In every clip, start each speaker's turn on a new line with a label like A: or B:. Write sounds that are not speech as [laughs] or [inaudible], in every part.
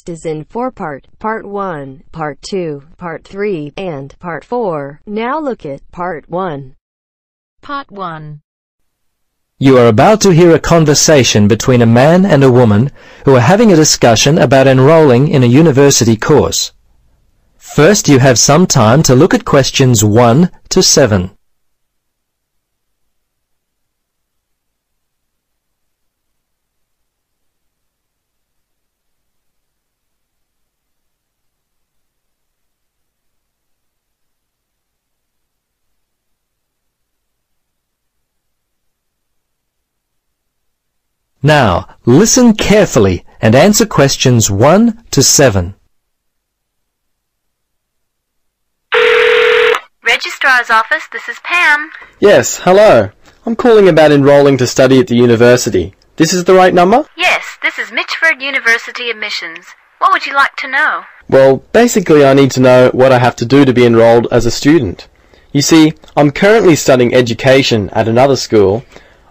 A: text is in four-part, Part 1, Part 2, Part 3, and Part 4. Now look at Part 1.
B: Part 1.
C: You are about to hear a conversation between a man and a woman who are having a discussion about enrolling in a university course. First, you have some time to look at questions 1 to 7. Now, listen carefully and answer questions 1 to 7.
D: Registrar's office, this is Pam.
E: Yes, hello. I'm calling about enrolling to study at the university. This is the right number?
D: Yes, this is Mitchford University admissions. What would you like to know?
E: Well, basically I need to know what I have to do to be enrolled as a student. You see, I'm currently studying education at another school.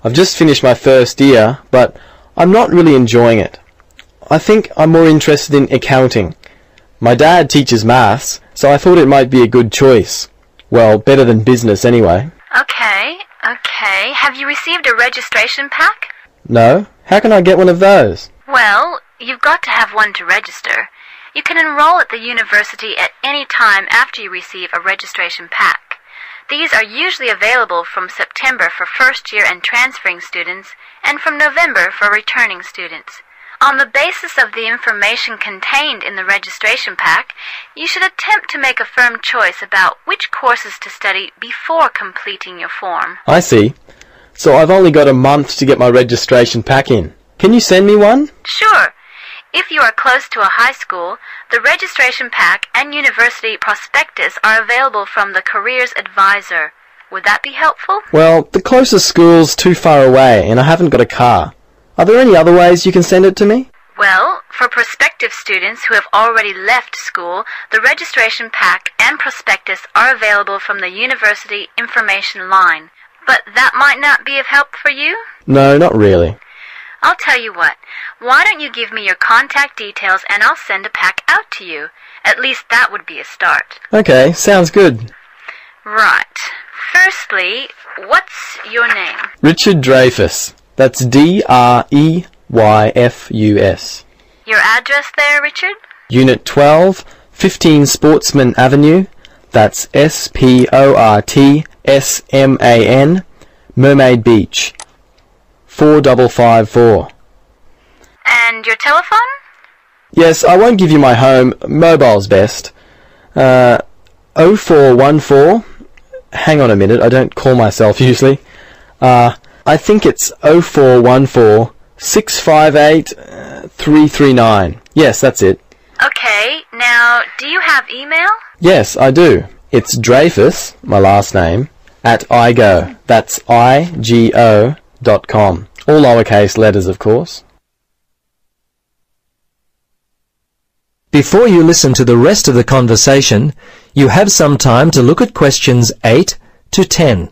E: I've just finished my first year, but I'm not really enjoying it. I think I'm more interested in accounting. My dad teaches maths, so I thought it might be a good choice. Well, better than business anyway.
D: Okay, okay. Have you received a registration pack?
E: No? How can I get one of those?
D: Well, you've got to have one to register. You can enroll at the university at any time after you receive a registration pack. These are usually available from September for first year and transferring students and from November for returning students. On the basis of the information contained in the registration pack, you should attempt to make a firm choice about which courses to study before completing your form.
E: I see. So I've only got a month to get my registration pack in. Can you send me one?
D: Sure. If you are close to a high school, the registration pack and university prospectus are available from the Careers Advisor. Would that be helpful?
E: Well, the closest school's too far away and I haven't got a car. Are there any other ways you can send it to me?
D: Well, for prospective students who have already left school, the registration pack and prospectus are available from the university information line. But that might not be of help for you?
E: No, not really.
D: I'll tell you what. Why don't you give me your contact details and I'll send a pack out to you? At least that would be a start.
E: Okay, sounds good.
D: Right. Firstly, what's your name?
E: Richard Dreyfus. That's D-R-E-Y-F-U-S.
D: Your address there, Richard?
E: Unit 12, 15 Sportsman Avenue. That's S-P-O-R-T-S-M-A-N, Mermaid Beach. 4554.
D: And your telephone?
E: Yes, I won't give you my home. Mobile's best. Uh, 0414. Hang on a minute, I don't call myself [laughs] usually. Uh, I think it's 0414 658 uh, 339. Yes, that's it.
D: Okay, now, do you have email?
E: Yes, I do. It's Dreyfus, my last name, at igo. That's I-G-O dot com. All lowercase letters, of course.
C: Before you listen to the rest of the conversation, you have some time to look at questions 8 to 10.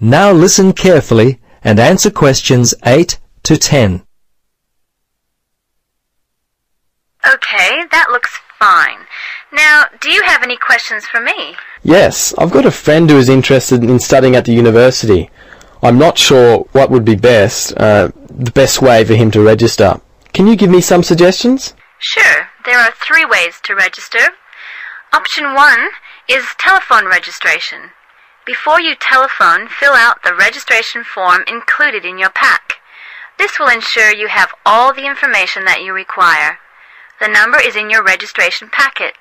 C: Now listen carefully and answer questions 8 to 10.
D: Okay, that looks fine. Now, do you have any questions for me?
E: Yes, I've got a friend who is interested in studying at the university. I'm not sure what would be best, uh, the best way for him to register. Can you give me some suggestions?
D: Sure, there are three ways to register. Option one is telephone registration. Before you telephone, fill out the registration form included in your pack. This will ensure you have all the information that you require. The number is in your registration packet.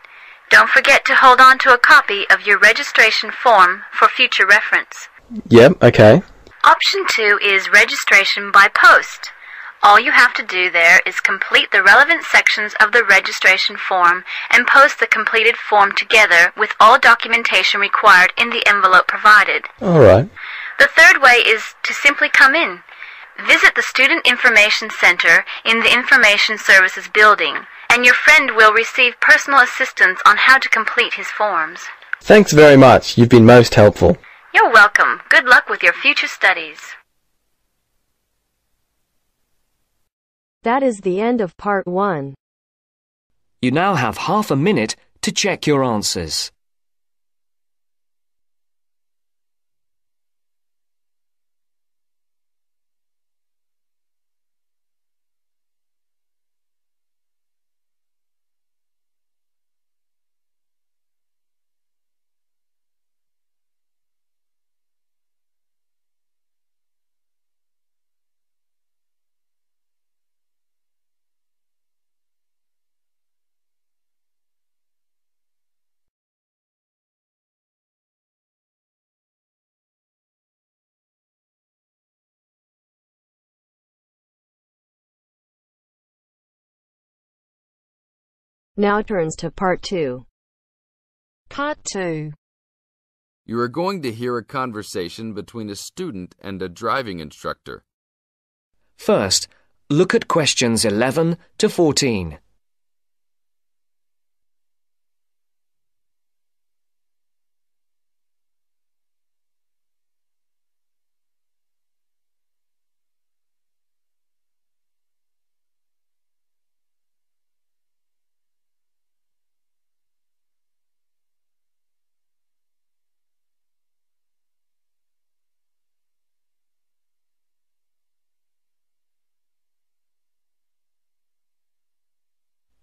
D: Don't forget to hold on to a copy of your registration form for future reference.
E: Yep, okay.
D: Option 2 is registration by post. All you have to do there is complete the relevant sections of the registration form and post the completed form together with all documentation required in the envelope provided.
E: Alright.
D: The third way is to simply come in. Visit the Student Information Center in the Information Services building and your friend will receive personal assistance on how to complete his forms.
E: Thanks very much. You've been most helpful.
D: You're welcome. Good luck with your future studies.
A: That is the end of part one.
C: You now have half a minute to check your answers.
A: Now turns to part two.
B: Part 2.
F: You are going to hear a conversation between a student and a driving instructor.
C: First, look at questions 11 to 14.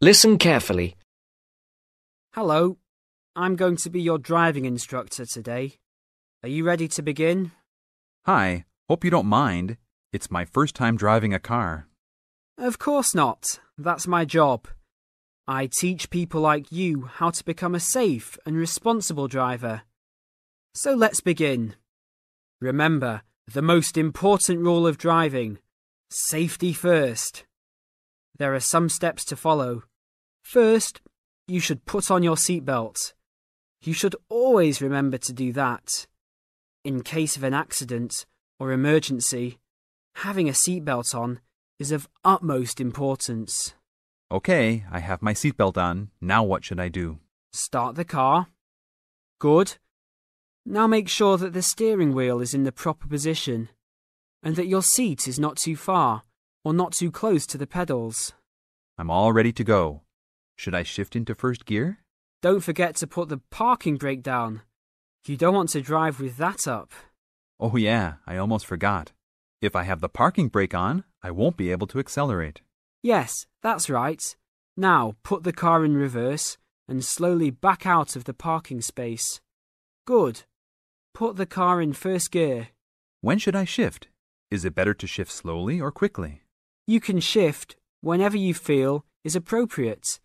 C: Listen carefully.
G: Hello, I'm going to be your driving instructor today. Are you ready to begin?
H: Hi, hope you don't mind. It's my first time driving a car.
G: Of course not. That's my job. I teach people like you how to become a safe and responsible driver. So let's begin. Remember, the most important rule of driving safety first. There are some steps to follow. First, you should put on your seatbelt. You should always remember to do that. In case of an accident or emergency, having a seatbelt on is of utmost importance.
H: Okay, I have my seatbelt on. Now what should I do?
G: Start the car. Good. Now make sure that the steering wheel is in the proper position and that your seat is not too far or not too close to the pedals.
H: I'm all ready to go. Should I shift into first gear?
G: Don't forget to put the parking brake down. You don't want to drive with that up.
H: Oh, yeah, I almost forgot. If I have the parking brake on, I won't be able to accelerate.
G: Yes, that's right. Now put the car in reverse and slowly back out of the parking space. Good. Put the car in first gear.
H: When should I shift? Is it better to shift slowly or quickly?
G: You can shift whenever you feel is appropriate.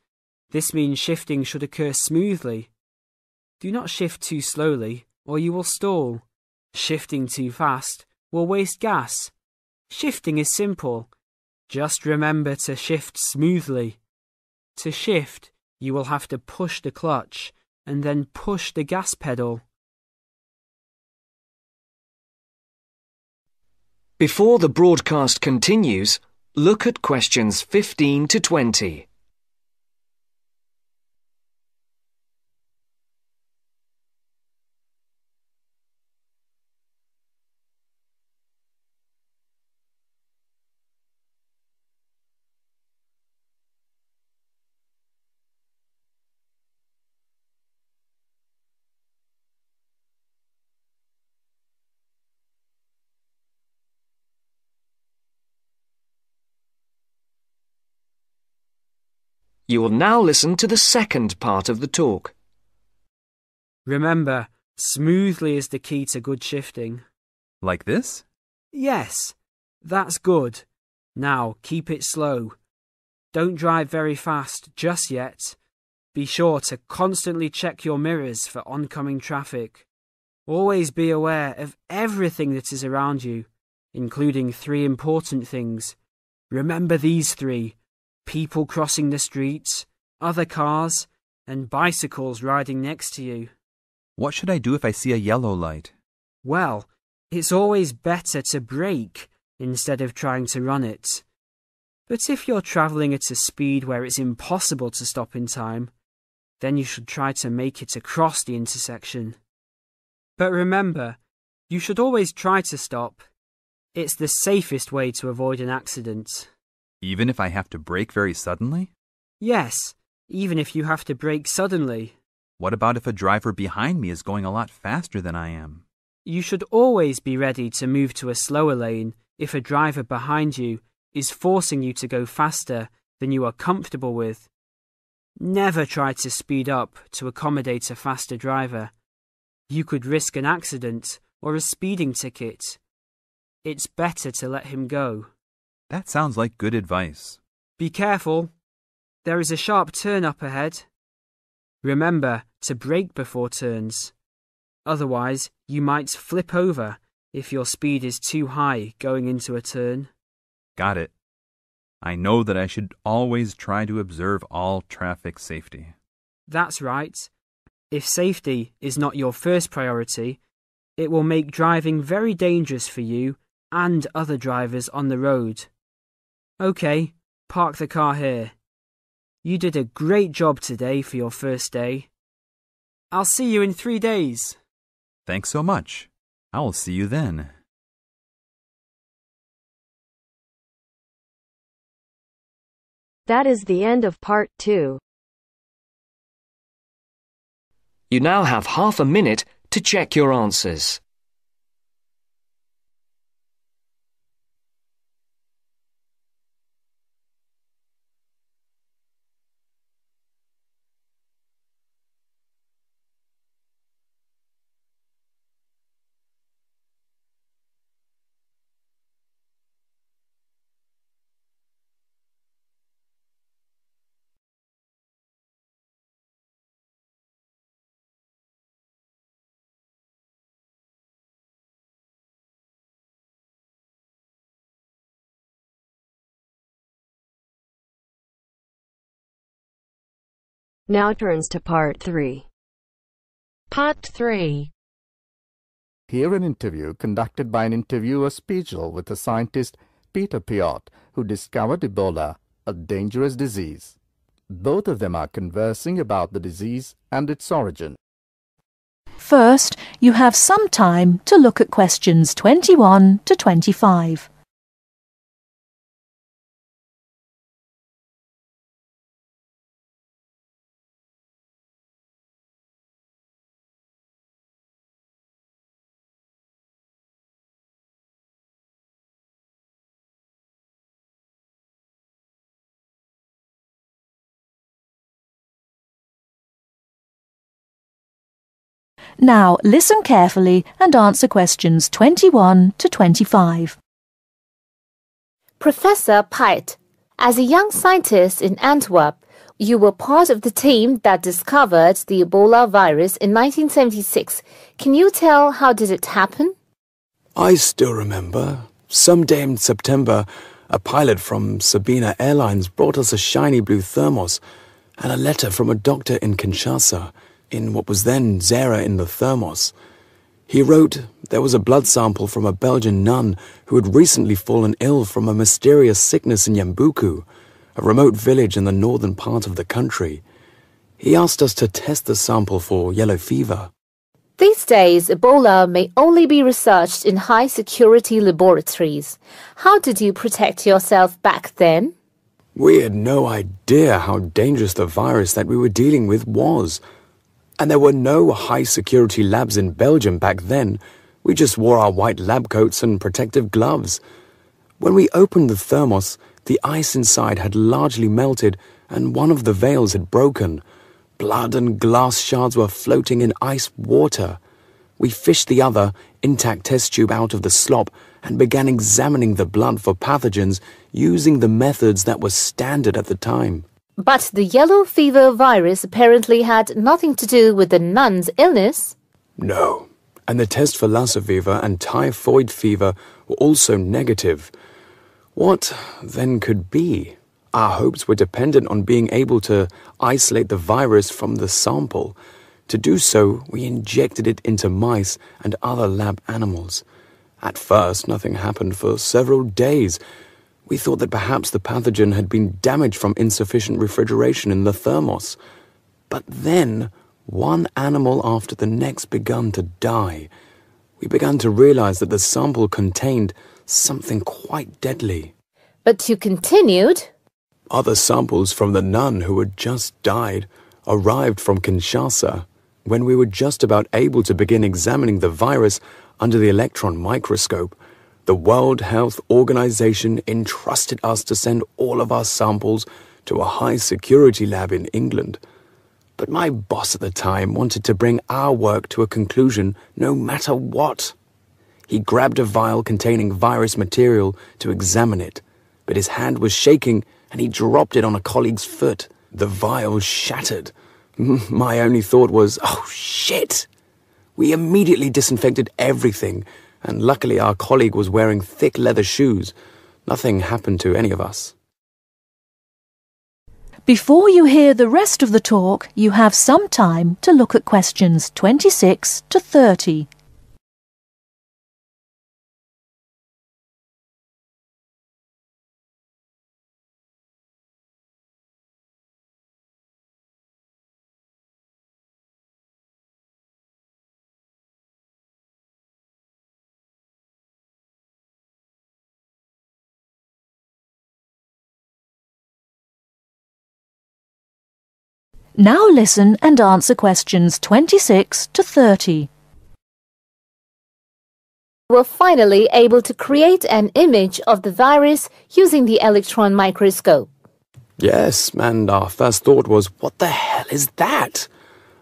G: This means shifting should occur smoothly. Do not shift too slowly or you will stall. Shifting too fast will waste gas. Shifting is simple. Just remember to shift smoothly. To shift, you will have to push the clutch and then push the gas pedal.
C: Before the broadcast continues, look at questions 15 to 20. You will now listen to the second part of the talk.
G: Remember, smoothly is the key to good shifting.
H: Like this?
G: Yes, that's good. Now keep it slow. Don't drive very fast just yet. Be sure to constantly check your mirrors for oncoming traffic. Always be aware of everything that is around you, including three important things. Remember these three people crossing the streets, other cars, and bicycles riding next to you.
H: What should I do if I see a yellow light?
G: Well, it's always better to brake instead of trying to run it. But if you're travelling at a speed where it's impossible to stop in time, then you should try to make it across the intersection. But remember, you should always try to stop. It's the safest way to avoid an accident.
H: Even if I have to brake very suddenly?
G: Yes, even if you have to brake suddenly.
H: What about if a driver behind me is going a lot faster than I am?
G: You should always be ready to move to a slower lane if a driver behind you is forcing you to go faster than you are comfortable with. Never try to speed up to accommodate a faster driver. You could risk an accident or a speeding ticket. It's better to let him go.
H: That sounds like good advice.
G: Be careful. There is a sharp turn up ahead. Remember to brake before turns. Otherwise, you might flip over if your speed is too high going into a turn.
H: Got it. I know that I should always try to observe all traffic safety.
G: That's right. If safety is not your first priority, it will make driving very dangerous for you and other drivers on the road. OK, park the car here. You did a great job today for your first day. I'll see you in three days.
H: Thanks so much. I will see you then.
A: That is the end of part two.
I: You now have half a minute to check your answers.
A: Now turns to part three.
B: Part 3.
J: Hear an interview conducted by an interviewer special with the scientist Peter Piot, who discovered Ebola, a dangerous disease. Both of them are conversing about the disease and its origin.
K: First, you have some time to look at questions 21 to 25. Now listen carefully and answer questions 21 to 25.
L: Professor Piot, as a young scientist in Antwerp, you were part of the team that discovered the Ebola virus in 1976. Can you tell how did it happen?
M: I still remember. Some day in September, a pilot from Sabena Airlines brought us a shiny blue thermos and a letter from a doctor in Kinshasa in what was then Zaire in the thermos. He wrote there was a blood sample from a Belgian nun who had recently fallen ill from a mysterious sickness in Yambuku, a remote village in the northern part of the country. He asked us to test the sample for yellow fever.
L: These days, Ebola may only be researched in high security laboratories. How did you protect yourself back then?
M: We had no idea how dangerous the virus that we were dealing with was. And there were no high security labs in Belgium back then. We just wore our white lab coats and protective gloves. When we opened the thermos, the ice inside had largely melted and one of the vials had broken. Blood and glass shards were floating in ice water. We fished the other, intact test tube out of the slop and began examining the blood for pathogens using the methods that were standard at the time.
L: But the yellow fever virus apparently had nothing to do with the nun's illness.
M: No, and the test for Lassa fever and typhoid fever were also negative. What then could be? Our hopes were dependent on being able to isolate the virus from the sample. To do so, we injected it into mice and other lab animals. At first, nothing happened for several days. We thought that perhaps the pathogen had been damaged from insufficient refrigeration in the thermos. But then, one animal after the next began to die. We began to realize that the sample contained something quite deadly.
L: But you continued.
M: Other samples from the nun who had just died arrived from Kinshasa when we were just about able to begin examining the virus under the electron microscope. The World Health Organization entrusted us to send all of our samples to a high security lab in England. But my boss at the time wanted to bring our work to a conclusion no matter what. He grabbed a vial containing virus material to examine it, but his hand was shaking and he dropped it on a colleague's foot. The vial shattered. [laughs] My only thought was, oh shit! We immediately disinfected everything, and luckily our colleague was wearing thick leather shoes. Nothing happened to any of us.
K: Before you hear the rest of the talk, you have some time to look at questions 26 to 30. Now listen and answer questions 26 to 30.
L: were finally able to create an image of the virus using the electron microscope.
M: Yes, and our first thought was, what the hell is that?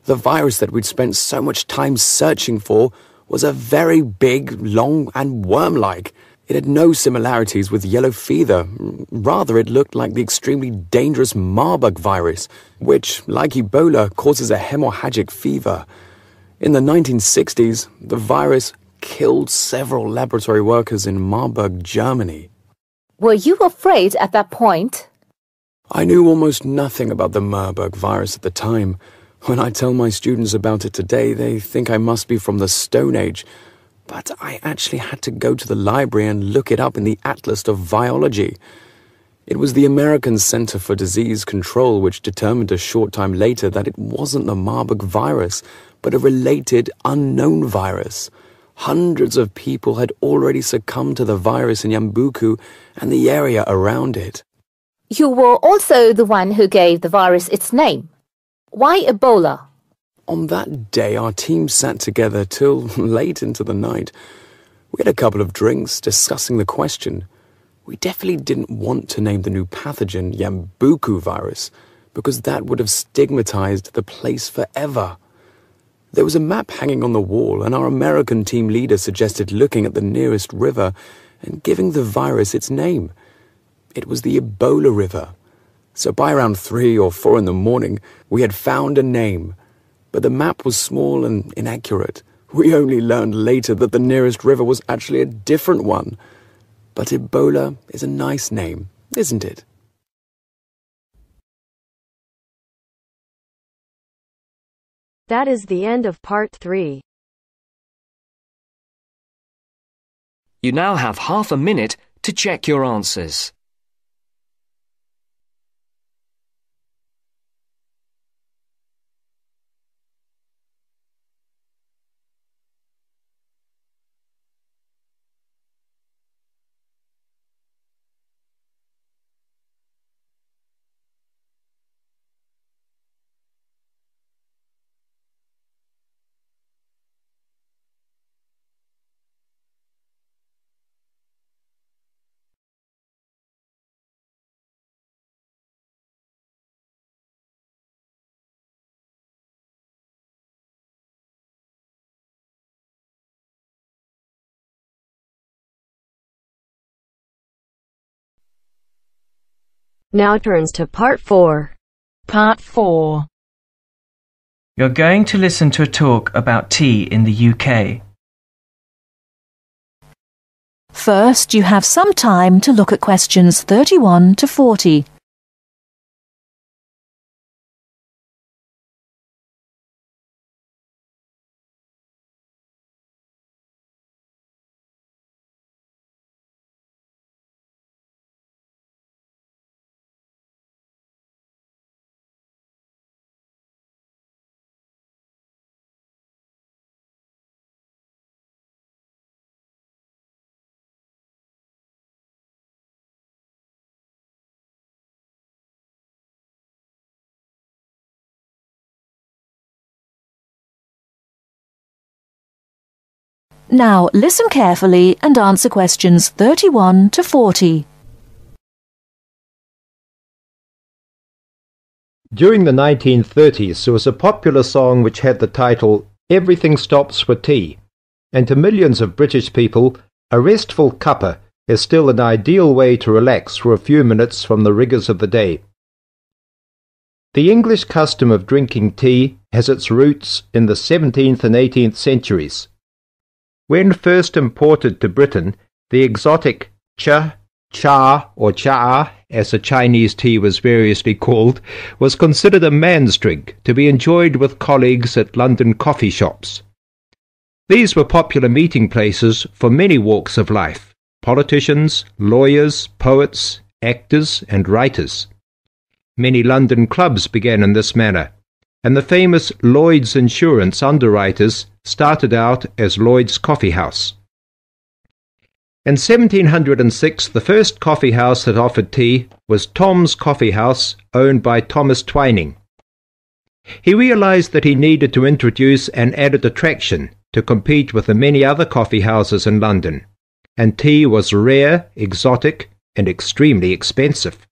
M: The virus that we'd spent so much time searching for was a very big, long, and worm like. It had no similarities with yellow fever. Rather, it looked like the extremely dangerous Marburg virus, which, like Ebola, causes a hemorrhagic fever. In the 1960s, the virus killed several laboratory workers in Marburg, Germany.
L: Were you afraid at that point?
M: I knew almost nothing about the Marburg virus at the time. When I tell my students about it today, they think I must be from the Stone Age but I actually had to go to the library and look it up in the Atlas of Virology. It was the American Center for Disease Control which determined a short time later that it wasn't the Marburg virus, but a related unknown virus. Hundreds of people had already succumbed to the virus in Yambuku and the area around it.
L: You were also the one who gave the virus its name. Why Ebola?
M: On that day, our team sat together till [laughs] late into the night. We had a couple of drinks discussing the question. We definitely didn't want to name the new pathogen Yambuku virus because that would have stigmatized the place forever. There was a map hanging on the wall, and our American team leader suggested looking at the nearest river and giving the virus its name. It was the Ebola River. So by around three or four in the morning, we had found a name but the map was small and inaccurate. We only learned later that the nearest river was actually a different one. But Ebola is a nice name, isn't it?
A: That is the end of part 3.
I: You now have half a minute to check your answers.
A: Now turns to part 4.
B: Part 4.
N: You're going to listen to a talk about tea in the UK.
K: First, you have some time to look at questions 31 to 40. Now listen carefully and answer questions 31 to 40.
O: During the 1930s, there was a popular song which had the title Everything Stops for Tea, and to millions of British people, a restful cuppa is still an ideal way to relax for a few minutes from the rigours of the day. The English custom of drinking tea has its roots in the 17th and 18th centuries. When first imported to Britain, the exotic cha, cha, or cha as the Chinese tea was variously called, was considered a man's drink to be enjoyed with colleagues at London coffee shops. These were popular meeting places for many walks of life politicians, lawyers, poets, actors, and writers. Many London clubs began in this manner, and the famous Lloyd's Insurance underwriters started out as Lloyd's Coffee House. In 1706, the first coffee house that offered tea was Tom's Coffee House, owned by Thomas Twining. He realized that he needed to introduce an added attraction to compete with the many other coffee houses in London, and tea was rare, exotic, and extremely expensive.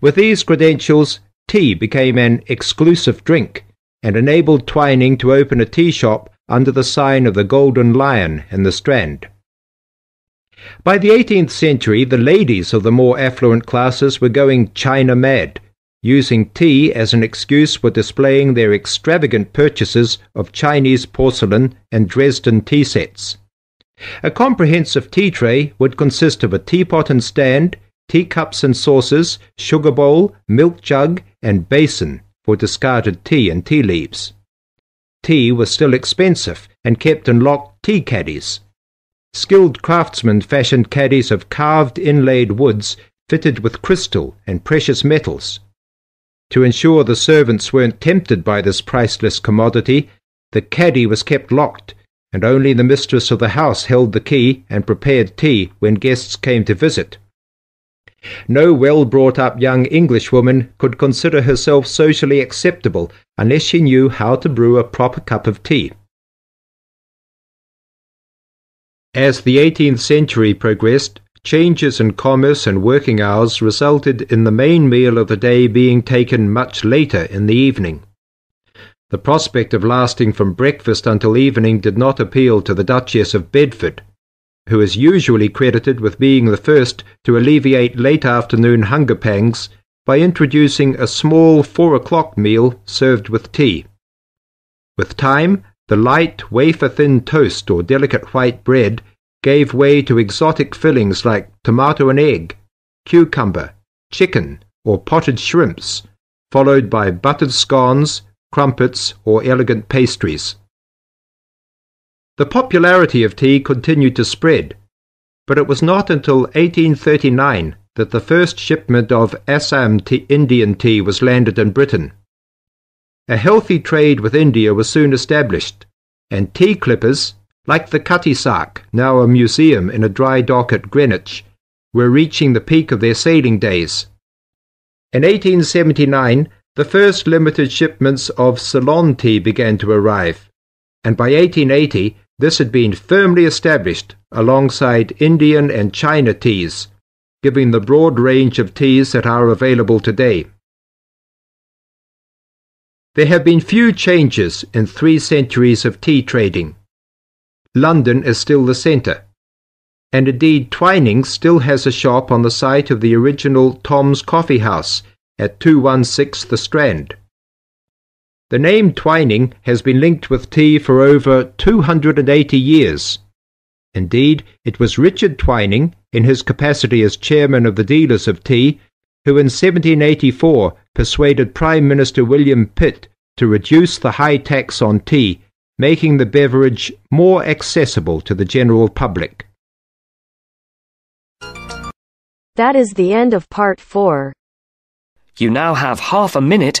O: With these credentials, tea became an exclusive drink and enabled Twining to open a tea shop under the sign of the Golden Lion in the Strand. By the 18th century, the ladies of the more affluent classes were going China mad, using tea as an excuse for displaying their extravagant purchases of Chinese porcelain and Dresden tea sets. A comprehensive tea tray would consist of a teapot and stand, teacups and saucers, sugar bowl, milk jug, and basin for discarded tea and tea leaves. Tea was still expensive and kept in locked tea caddies. Skilled craftsmen fashioned caddies of carved inlaid woods fitted with crystal and precious metals. To ensure the servants weren't tempted by this priceless commodity, the caddy was kept locked, and only the mistress of the house held the key and prepared tea when guests came to visit. No well brought up young Englishwoman could consider herself socially acceptable unless she knew how to brew a proper cup of tea. As the 18th century progressed, changes in commerce and working hours resulted in the main meal of the day being taken much later in the evening. The prospect of lasting from breakfast until evening did not appeal to the Duchess of Bedford, who is usually credited with being the first to alleviate late afternoon hunger pangs by introducing a small four o'clock meal served with tea. With time, the light, wafer thin toast or delicate white bread gave way to exotic fillings like tomato and egg, cucumber, chicken, or potted shrimps, followed by buttered scones, crumpets, or elegant pastries. The popularity of tea continued to spread, but it was not until 1839 that the first shipment of Assam tea, Indian tea was landed in Britain. A healthy trade with India was soon established, and tea clippers, like the Cutty Sark, now a museum in a dry dock at Greenwich, were reaching the peak of their sailing days. In 1879, the first limited shipments of Ceylon tea began to arrive, and by 1880 this had been firmly established alongside Indian and China teas, giving the broad range of teas that are available today. There have been few changes in three centuries of tea trading. London is still the centre, and indeed Twining still has a shop on the site of the original Tom's Coffee House at 216 The Strand. The name Twining has been linked with tea for over 280 years. Indeed, it was Richard Twining, in his capacity as chairman of the dealers of tea, who in 1784 persuaded Prime Minister William Pitt to reduce the high tax on tea, making the beverage more accessible to the general public.
A: That is the end of part 4.
I: You now have half a minute